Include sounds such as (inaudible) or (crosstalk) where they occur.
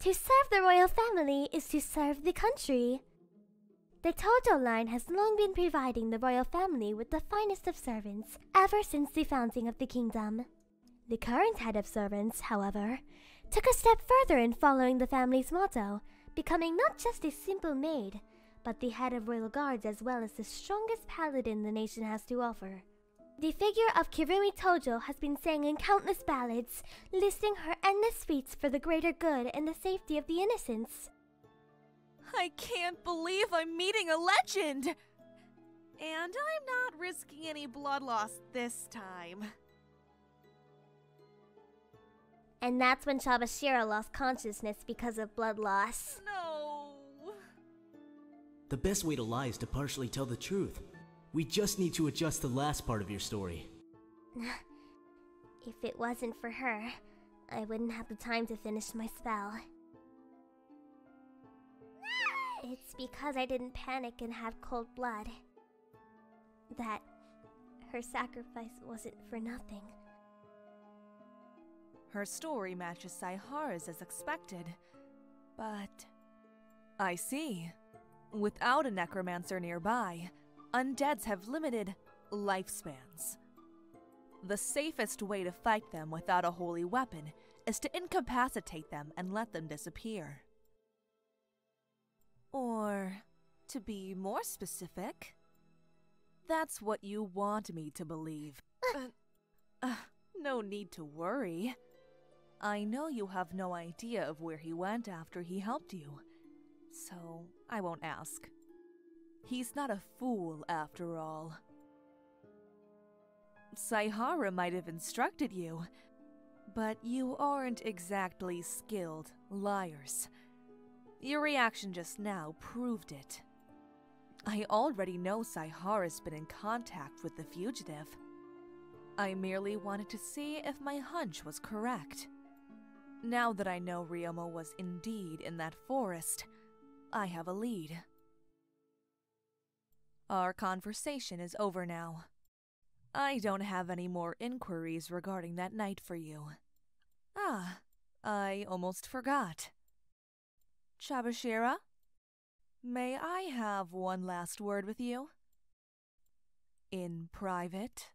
To serve the royal family is to serve the country. The Tojo line has long been providing the royal family with the finest of servants ever since the founding of the kingdom. The current head of servants, however, took a step further in following the family's motto, becoming not just a simple maid, but the head of royal guards as well as the strongest paladin the nation has to offer. The figure of Kirumi Tojo has been sang in countless ballads, listing her endless feats for the greater good and the safety of the innocents. I can't believe I'm meeting a legend! And I'm not risking any blood loss this time. And that's when Chabashira lost consciousness because of blood loss. No! The best way to lie is to partially tell the truth. We just need to adjust the last part of your story. (laughs) if it wasn't for her, I wouldn't have the time to finish my spell. It's because I didn't panic and have cold blood. That her sacrifice wasn't for nothing. Her story matches Saihara's as expected. But. I see. Without a necromancer nearby, undeads have limited lifespans. The safest way to fight them without a holy weapon is to incapacitate them and let them disappear. Or, to be more specific, that's what you want me to believe. uh, (laughs) uh, no need to worry. I know you have no idea of where he went after he helped you, so I won't ask. He's not a fool, after all. Saihara might have instructed you, but you aren't exactly skilled liars. Your reaction just now proved it. I already know Saihara's been in contact with the fugitive. I merely wanted to see if my hunch was correct. Now that I know Ryoma was indeed in that forest, I have a lead. Our conversation is over now. I don't have any more inquiries regarding that night for you. Ah, I almost forgot. Chabashira? May I have one last word with you? In private?